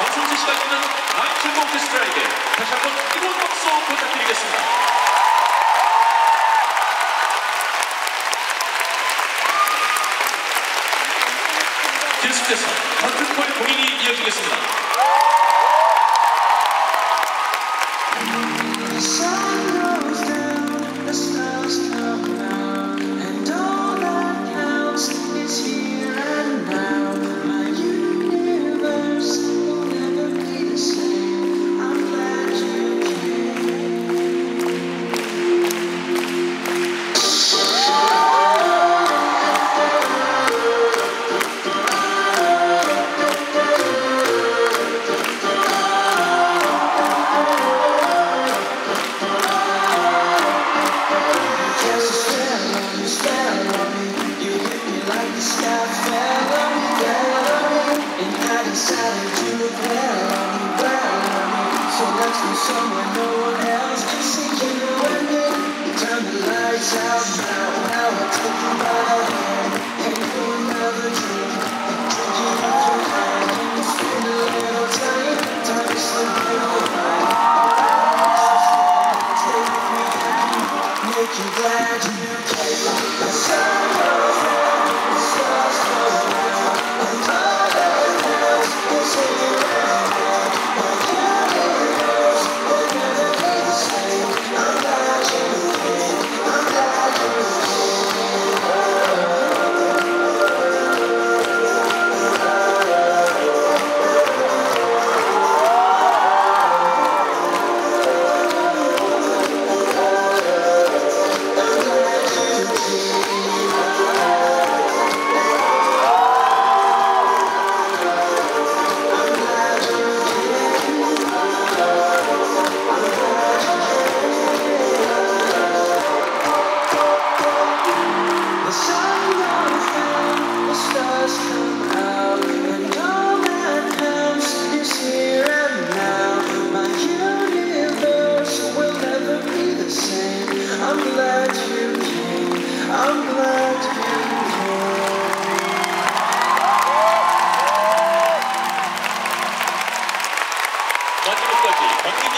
전성재 씨가 있는 마이클 오케스트라에게 다시 한번 뜨거운 박수 부탁드리겠습니다. 계속해서 컨트롤 공연이 이어지겠습니다. to someone no one else can see you and me. Turn the lights out now, now I take you by the